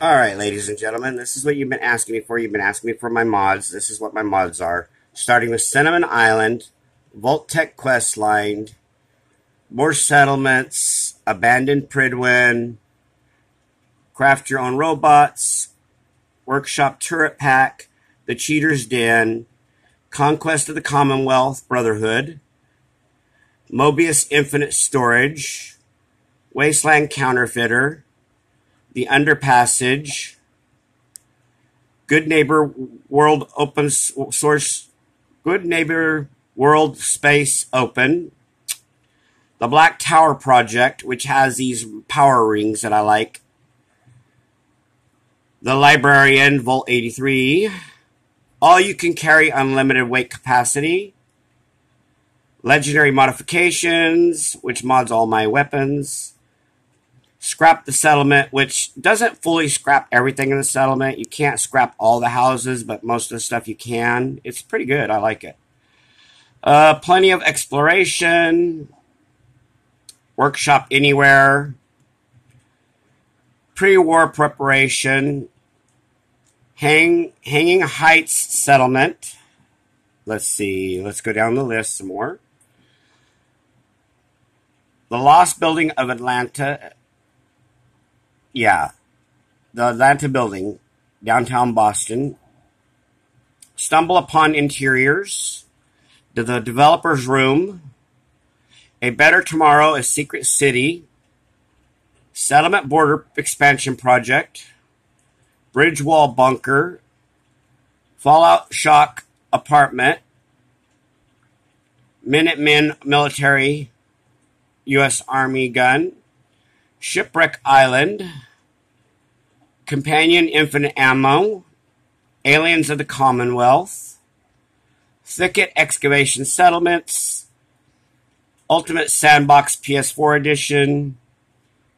All right, ladies and gentlemen, this is what you've been asking me for. You've been asking me for my mods. This is what my mods are. Starting with Cinnamon Island, Vault-Tec Quest Line, more settlements, Abandoned Prydwen, Craft Your Own Robots, Workshop Turret Pack, The Cheater's Den, Conquest of the Commonwealth, Brotherhood, Mobius Infinite Storage, Wasteland Counterfeiter, the Underpassage, Good Neighbor World Open Source, Good Neighbor World Space Open, the Black Tower Project, which has these power rings that I like, the Librarian Vault 83, All You Can Carry Unlimited Weight Capacity, Legendary Modifications, which mods all my weapons, scrap the settlement, which doesn't fully scrap everything in the settlement. You can't scrap all the houses, but most of the stuff you can. It's pretty good. I like it. Uh, plenty of exploration. Workshop anywhere. Pre-war preparation. Hang Hanging Heights settlement. Let's see. Let's go down the list some more. The Lost Building of Atlanta yeah, the Atlanta building, downtown Boston. Stumble upon interiors, the developer's room, a better tomorrow, a secret city, settlement border expansion project, bridge wall bunker, fallout shock apartment, Minutemen military U.S. Army gun, Shipwreck Island, Companion Infinite Ammo, Aliens of the Commonwealth, Thicket Excavation Settlements, Ultimate Sandbox PS4 Edition,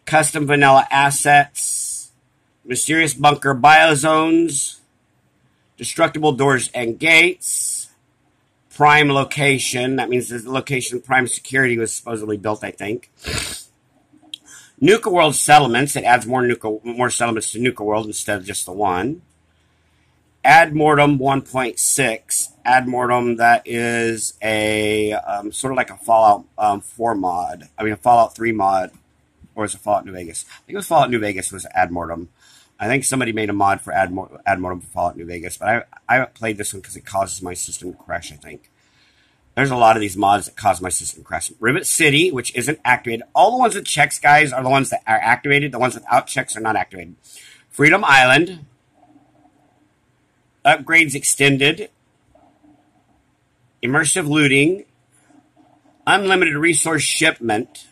Custom Vanilla Assets, Mysterious Bunker Biozones, Destructible Doors and Gates, Prime Location. That means the location Prime Security was supposedly built, I think. Nuka World settlements. It adds more Nuka, more settlements to Nuka World instead of just the one. Ad Mortem 1.6. Ad Mortem, that is a um, sort of like a Fallout um, 4 mod. I mean, a Fallout 3 mod. Or is it Fallout New Vegas? I think it was Fallout New Vegas was Ad Mortem. I think somebody made a mod for Ad, Mortem for Fallout New Vegas, but I, I haven't played this one because it causes my system to crash, I think. There's a lot of these mods that cause my system crash. Rivet City, which isn't activated. All the ones with checks, guys, are the ones that are activated. The ones without checks are not activated. Freedom Island. Upgrades extended. Immersive looting. Unlimited resource shipment.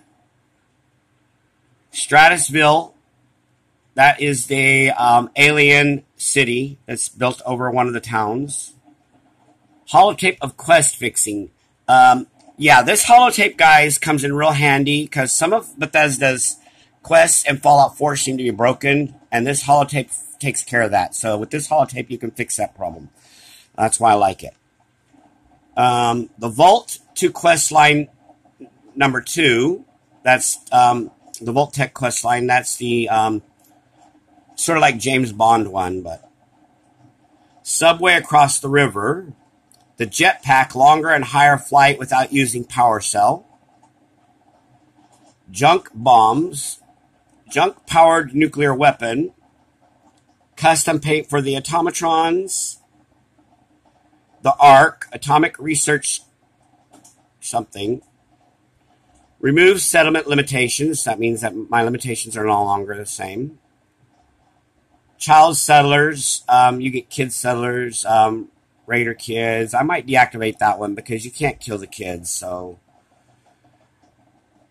Stratusville. That is the um, alien city that's built over one of the towns. Holotape of quest fixing. Um, yeah, this holotape, guys, comes in real handy because some of Bethesda's quests and Fallout 4 seem to be broken, and this holotape takes care of that. So with this holotape, you can fix that problem. That's why I like it. Um, the Vault to quest line number two. That's um, the Vault-Tec quest line. That's the um, sort of like James Bond one, but subway across the river the jetpack longer and higher flight without using power cell, junk bombs, junk powered nuclear weapon, custom paint for the automatrons, the ARC, atomic research something, remove settlement limitations. That means that my limitations are no longer the same. Child settlers, um, you get kid settlers, um, Raider kids. I might deactivate that one because you can't kill the kids. So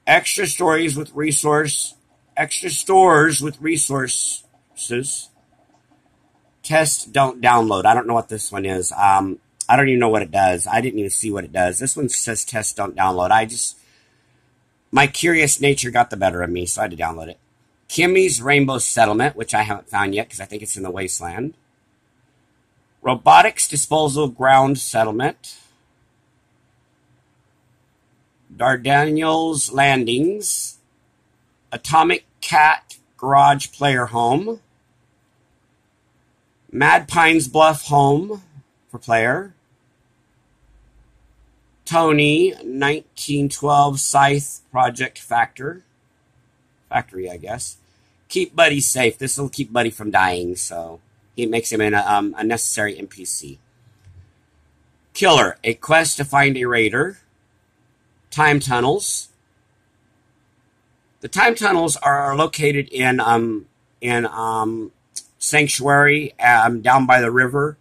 extra stories with resource, extra stores with resources. Test don't download. I don't know what this one is. Um, I don't even know what it does. I didn't even see what it does. This one says test don't download. I just my curious nature got the better of me, so I had to download it. Kimmy's Rainbow Settlement, which I haven't found yet because I think it's in the wasteland. Robotics Disposal Ground Settlement, Dardanelles Landings, Atomic Cat Garage Player Home, Mad Pines Bluff Home for player. Tony, 1912 Scythe Project Factor. Factory, I guess. Keep Buddy safe. This will keep Buddy from dying, so it makes him an um, unnecessary NPC. Killer, a quest to find a raider. Time tunnels. The time tunnels are located in um in um sanctuary um, down by the river.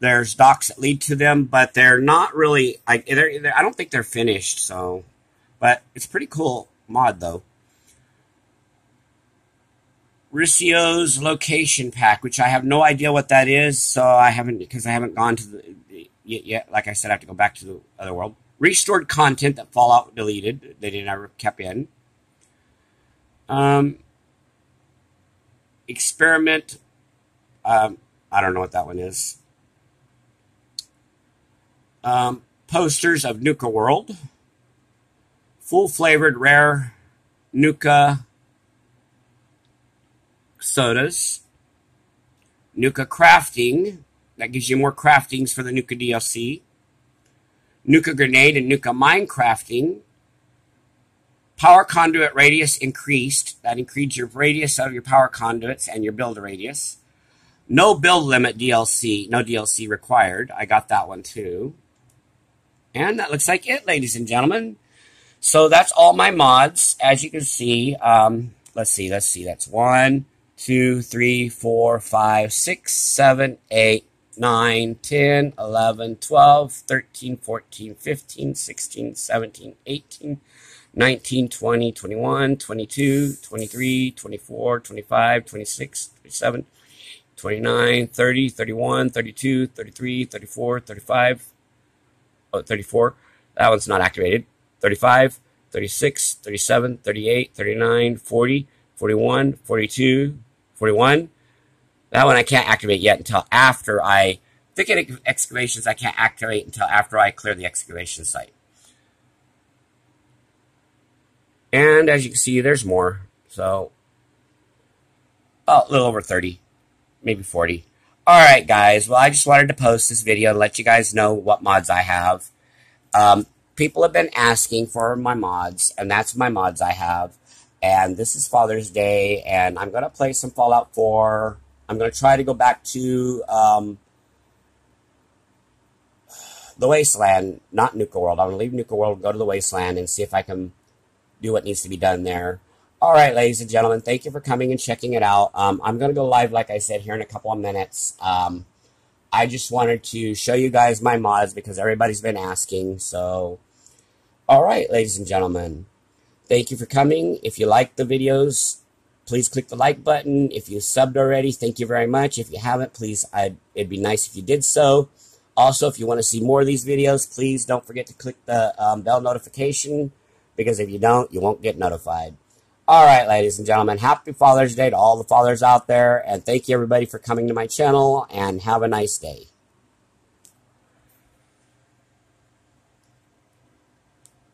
There's docks that lead to them, but they're not really. I they're, they're, I don't think they're finished. So, but it's pretty cool mod though. Ricio's location pack, which I have no idea what that is, so I haven't because I haven't gone to the yet, yet. Like I said, I have to go back to the other world. Restored content that Fallout deleted. They didn't ever kept in. Um, experiment. Um, I don't know what that one is. Um, posters of Nuka World. Full flavored rare Nuka sodas. Nuka Crafting. That gives you more craftings for the Nuka DLC. Nuka Grenade and Nuka Mine Crafting. Power conduit radius increased. That increased your radius of your power conduits and your build radius. No build limit DLC. No DLC required. I got that one too. And that looks like it, ladies and gentlemen. So that's all my mods. As you can see, um, let's see, let's see. That's one, two, three, four, five, six, seven, eight, 9, 10, 11, 12, 13, 14, 15, 16, 17, 18, 19, 20, 21, 22, 23, 24, 25, 26, 27, 29, 30, 31, 32, 33, 34, 35, oh, 34. That one's not activated. 35, 36, 37, 38, 39, 40, 41, 42, 41, that one I can't activate yet until after I, thicket excavations I can't activate until after I clear the excavation site. And as you can see, there's more. So, oh, a little over 30, maybe 40. All right, guys. Well, I just wanted to post this video and let you guys know what mods I have. Um, people have been asking for my mods, and that's my mods I have. And this is Father's Day, and I'm to play some Fallout 4 I'm going to try to go back to um, the Wasteland, not Nuka World. I'm to leave Nuka World, go to the Wasteland, and see if I can do what needs to be done there. All right, ladies and gentlemen, thank you for coming and checking it out. Um, I'm going to go live, like I said, here in a couple of minutes. Um, I just wanted to show you guys my mods because everybody's been asking. So, all right, ladies and gentlemen, thank you for coming. If you like the videos, please click the like button. If you subbed already, thank you very much. If you haven't, please, I'd, it'd be nice if you did so. Also, if you want to see more of these videos, please don't forget to click the um, bell notification because if you don't, you won't get notified. All right, ladies and gentlemen, happy Father's Day to all the fathers out there, and thank you everybody for coming to my channel, and have a nice day.